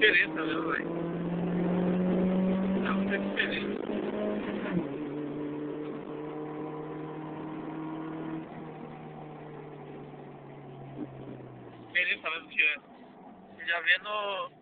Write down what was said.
diferença, viu, velho? É muita diferença. Diferença mesmo que tá antes. Você já vê no.